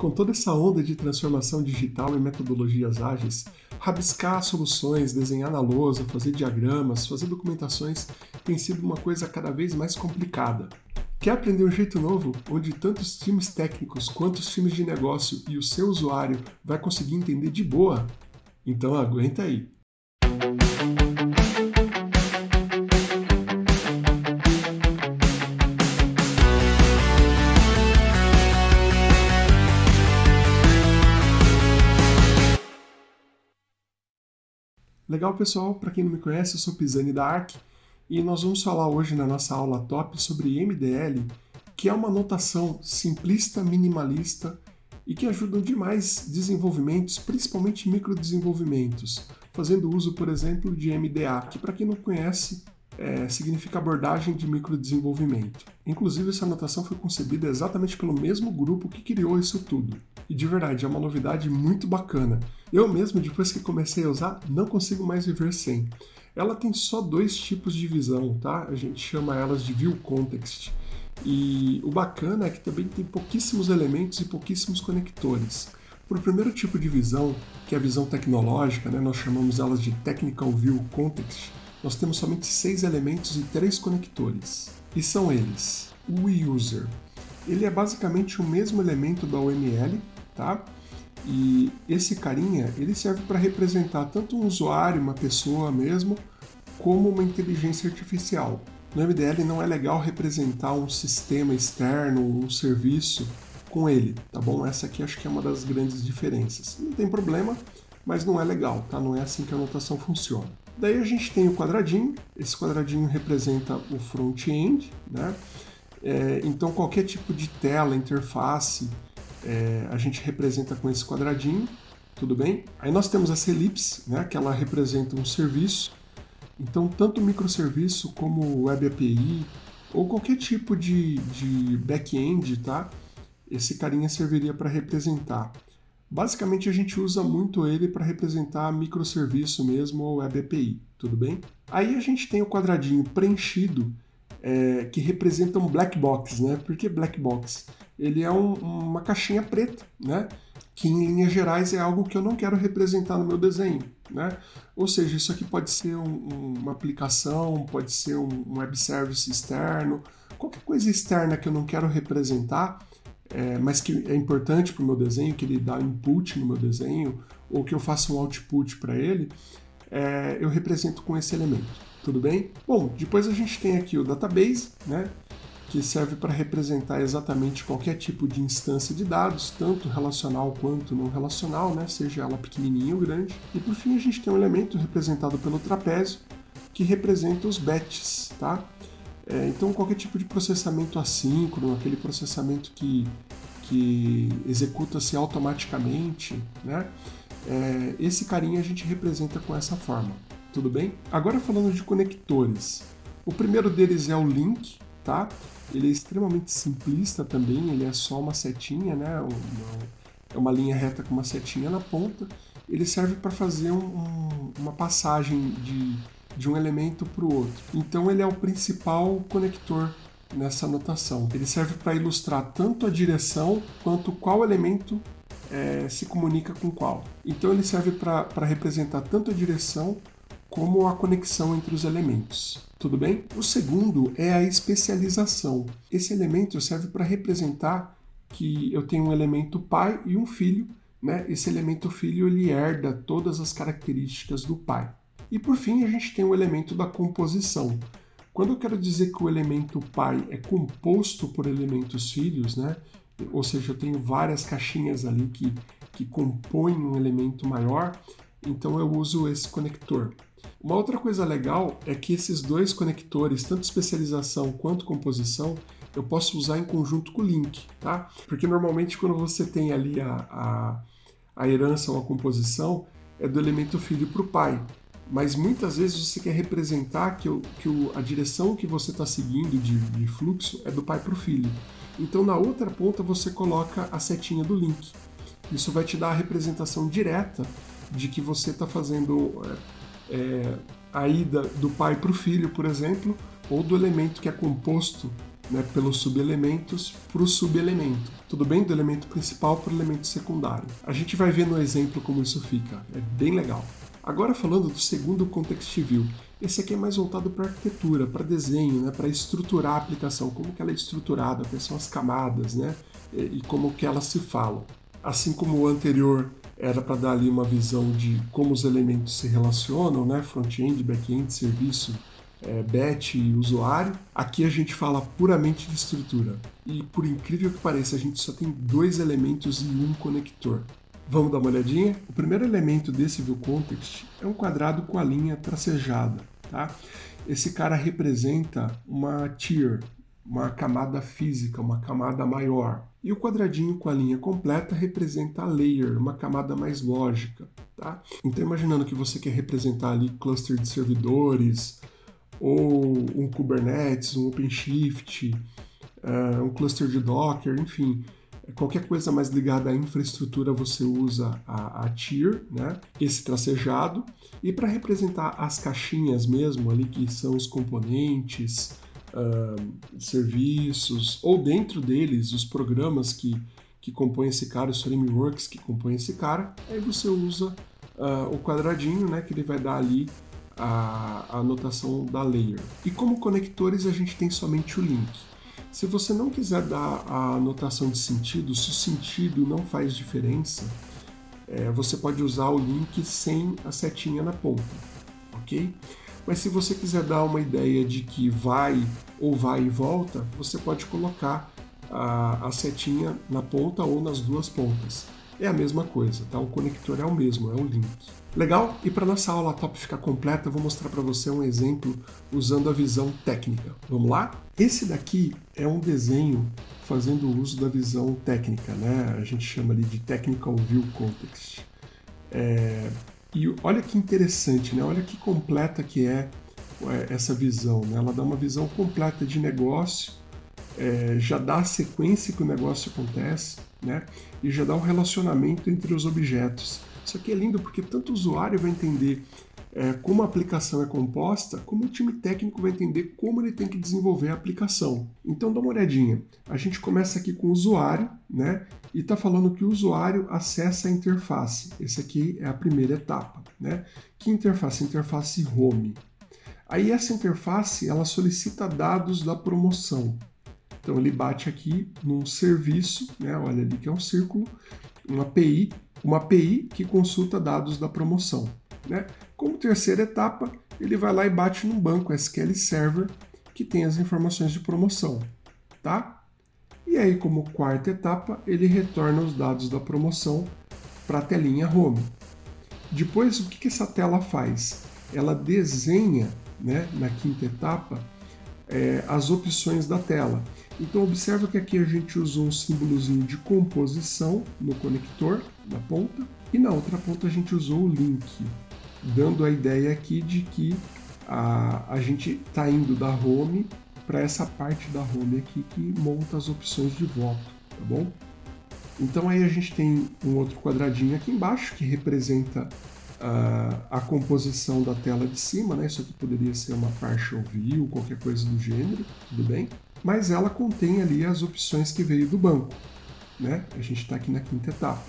Com toda essa onda de transformação digital e metodologias ágeis, rabiscar soluções, desenhar na lousa, fazer diagramas, fazer documentações tem sido uma coisa cada vez mais complicada. Quer aprender um jeito novo, onde tanto os times técnicos quanto os times de negócio e o seu usuário vai conseguir entender de boa? Então aguenta aí! Legal, pessoal? Para quem não me conhece, eu sou Pisani da Arc e nós vamos falar hoje na nossa aula top sobre MDL, que é uma notação simplista, minimalista e que ajuda demais desenvolvimentos, principalmente microdesenvolvimentos, fazendo uso, por exemplo, de MDA, que para quem não conhece é, significa abordagem de microdesenvolvimento. Inclusive, essa anotação foi concebida exatamente pelo mesmo grupo que criou isso tudo. E de verdade, é uma novidade muito bacana. Eu mesmo, depois que comecei a usar, não consigo mais viver sem. Ela tem só dois tipos de visão, tá? A gente chama elas de View Context. E o bacana é que também tem pouquíssimos elementos e pouquíssimos conectores. Para o primeiro tipo de visão, que é a visão tecnológica, né, nós chamamos elas de Technical View Context, nós temos somente seis elementos e três conectores. E são eles: o user. Ele é basicamente o mesmo elemento da UML, tá? E esse carinha, ele serve para representar tanto um usuário, uma pessoa mesmo, como uma inteligência artificial. No MDL não é legal representar um sistema externo, um serviço com ele, tá bom? Essa aqui acho que é uma das grandes diferenças. Não tem problema, mas não é legal, tá? Não é assim que a anotação funciona. Daí a gente tem o quadradinho, esse quadradinho representa o front-end, né? É, então qualquer tipo de tela, interface, é, a gente representa com esse quadradinho, tudo bem? Aí nós temos essa elipse, né, que ela representa um serviço. Então, tanto microserviço como Web API ou qualquer tipo de, de back-end, tá? Esse carinha serviria para representar. Basicamente, a gente usa muito ele para representar microserviço mesmo ou Web API, tudo bem? Aí a gente tem o quadradinho preenchido, é, que representa um black box, né? Por que black box? Ele é um, uma caixinha preta, né? Que em linhas gerais é algo que eu não quero representar no meu desenho, né? Ou seja, isso aqui pode ser um, uma aplicação, pode ser um, web service externo, qualquer coisa externa que eu não quero representar, é, mas que é importante para o meu desenho, que ele dá input no meu desenho, ou que eu faça um output para ele, é, eu represento com esse elemento tudo bem? Bom, depois a gente tem aqui o database, né, que serve para representar exatamente qualquer tipo de instância de dados, tanto relacional quanto não relacional, né, seja ela pequenininha ou grande. E por fim a gente tem um elemento representado pelo trapézio, que representa os batches, tá? É, então qualquer tipo de processamento assíncrono, aquele processamento que, que executa-se automaticamente, né? É, esse carinha a gente representa com essa forma tudo bem? Agora falando de conectores. O primeiro deles é o link, tá? Ele é extremamente simplista também, ele é só uma setinha, né? Uma, é uma linha reta com uma setinha na ponta. Ele serve para fazer um, um, uma passagem de, de um elemento para o outro. Então ele é o principal conector nessa anotação. Ele serve para ilustrar tanto a direção quanto qual elemento é, se comunica com qual. Então ele serve para representar tanto a direção como a conexão entre os elementos. Tudo bem? O segundo é a especialização. Esse elemento serve para representar que eu tenho um elemento pai e um filho. Né? Esse elemento filho ele herda todas as características do pai. E por fim, a gente tem o elemento da composição. Quando eu quero dizer que o elemento pai é composto por elementos filhos, né? ou seja, eu tenho várias caixinhas ali que, que compõem um elemento maior, então eu uso esse conector. Uma outra coisa legal é que esses dois conectores, tanto especialização quanto composição, eu posso usar em conjunto com o link, tá? Porque normalmente quando você tem ali a, a, a herança ou a composição, é do elemento filho para o pai. Mas muitas vezes você quer representar que, o, que o, a direção que você está seguindo de, de fluxo é do pai para o filho. Então na outra ponta você coloca a setinha do link. Isso vai te dar a representação direta de que você está fazendo é, é, a ida do pai para o filho, por exemplo, ou do elemento que é composto né, pelos subelementos para o subelemento. Tudo bem? Do elemento principal para o elemento secundário. A gente vai ver no exemplo como isso fica. É bem legal. Agora falando do segundo context view. Esse aqui é mais voltado para arquitetura, para desenho, né, para estruturar a aplicação, como que ela é estruturada, quais são as camadas, né, e como que elas se falam. Assim como o anterior era para dar ali uma visão de como os elementos se relacionam, né, front-end, back-end, serviço, é, batch e usuário. Aqui a gente fala puramente de estrutura. E por incrível que pareça, a gente só tem dois elementos e um conector. Vamos dar uma olhadinha? O primeiro elemento desse view context é um quadrado com a linha tracejada. Tá? Esse cara representa uma tier, uma camada física, uma camada maior. E o quadradinho com a linha completa representa a layer, uma camada mais lógica. Tá? Então, imaginando que você quer representar ali cluster de servidores, ou um Kubernetes, um OpenShift, uh, um cluster de Docker, enfim, qualquer coisa mais ligada à infraestrutura você usa a, a tier, né? esse tracejado, e para representar as caixinhas mesmo ali que são os componentes, uh, serviços, ou dentro deles os programas que, que compõem esse cara, os frameworks que compõem esse cara, aí você usa uh, o quadradinho, né, que ele vai dar ali a, a anotação da layer. E como conectores a gente tem somente o link. Se você não quiser dar a anotação de sentido, se o sentido não faz diferença, é, você pode usar o link sem a setinha na ponta, ok? Mas se você quiser dar uma ideia de que vai ou vai e volta, você pode colocar a, a setinha na ponta ou nas duas pontas é a mesma coisa, tá? O conector é o mesmo, é o link. Legal? E para nossa aula top ficar completa, eu vou mostrar para você um exemplo usando a visão técnica. Vamos lá? Esse daqui é um desenho fazendo uso da visão técnica, né? A gente chama ali de Technical View Context. É... E olha que interessante, né? Olha que completa que é, é essa visão, né? Ela dá uma visão completa de negócio, é... já dá a sequência que o negócio acontece, né? E já dá um relacionamento entre os objetos. Isso aqui é lindo porque tanto o usuário vai entender é, como a aplicação é composta, como o time técnico vai entender como ele tem que desenvolver a aplicação. Então dá uma olhadinha. A gente começa aqui com o usuário, né? E está falando que o usuário acessa a interface. Essa aqui é a primeira etapa, né? Que interface? Interface home. Aí essa interface ela solicita dados da promoção. Então ele bate aqui num serviço, né? Olha ali que é um círculo, uma API, uma API que consulta dados da promoção, né? Como terceira etapa, ele vai lá e bate num banco SQL Server que tem as informações de promoção, tá? E aí, como quarta etapa, ele retorna os dados da promoção para a telinha home. Depois, o que, que essa tela faz? Ela desenha, né, na quinta etapa, é, as opções da tela. Então observa que aqui a gente usou um símbolozinho de composição no conector, na ponta, e na outra ponta a gente usou o link, dando a ideia aqui de que a, a gente está indo da home para essa parte da home aqui que monta as opções de voto, tá bom? Então aí a gente tem um outro quadradinho aqui embaixo que representa uh, a composição da tela de cima, né? Isso aqui poderia ser uma partial view, qualquer coisa do gênero, tudo bem? mas ela contém ali as opções que veio do banco. Né? A gente está aqui na quinta etapa.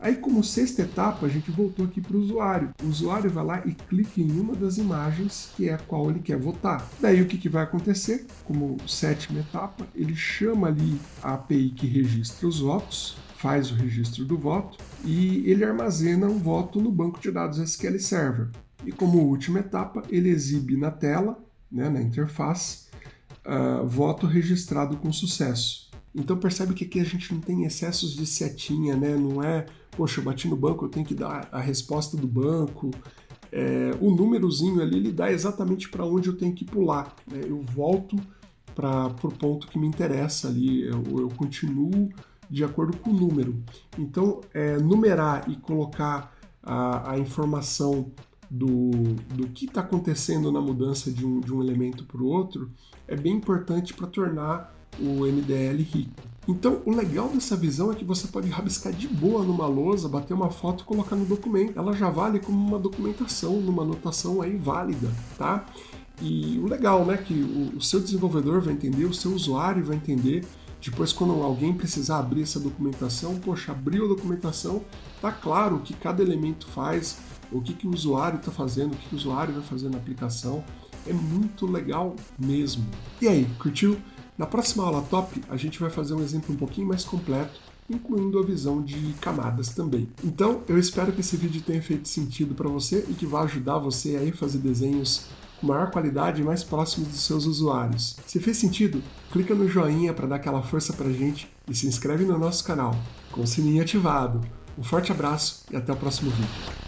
Aí, como sexta etapa, a gente voltou aqui para o usuário. O usuário vai lá e clica em uma das imagens que é a qual ele quer votar. Daí, o que, que vai acontecer? Como sétima etapa, ele chama ali a API que registra os votos, faz o registro do voto e ele armazena um voto no banco de dados SQL Server. E como última etapa, ele exibe na tela, né, na interface, uh, voto registrado com sucesso. Então percebe que aqui a gente não tem excessos de setinha, né? Não é, poxa, eu bati no banco, eu tenho que dar a resposta do banco. É, o númerozinho ali ele dá exatamente para onde eu tenho que pular. Né? Eu volto para o ponto que me interessa ali, eu, eu, continuo de acordo com o número. Então, é, numerar e colocar a, a informação do, do que está acontecendo na mudança de um, de um elemento para o outro é bem importante para tornar o MDL rico. Então, o legal dessa visão é que você pode rabiscar de boa numa lousa, bater uma foto e colocar no documento. Ela já vale como uma documentação, numa anotação aí válida, tá? E o legal, né, que o, seu desenvolvedor vai entender, o seu usuário vai entender. Depois, quando alguém precisar abrir essa documentação, poxa, abriu a documentação, tá claro o que cada elemento faz, o que, que o usuário está fazendo, o que, que o usuário vai fazer na aplicação. É muito legal mesmo. E aí, curtiu? Na próxima aula top, a gente vai fazer um exemplo um pouquinho mais completo, incluindo a visão de camadas também. Então, eu espero que esse vídeo tenha feito sentido para você e que vá ajudar você a fazer desenhos com maior qualidade e mais próximos dos seus usuários. Se fez sentido, clica no joinha para dar aquela força para a gente e se inscreve no nosso canal, com o sininho ativado. Um forte abraço e até o próximo vídeo.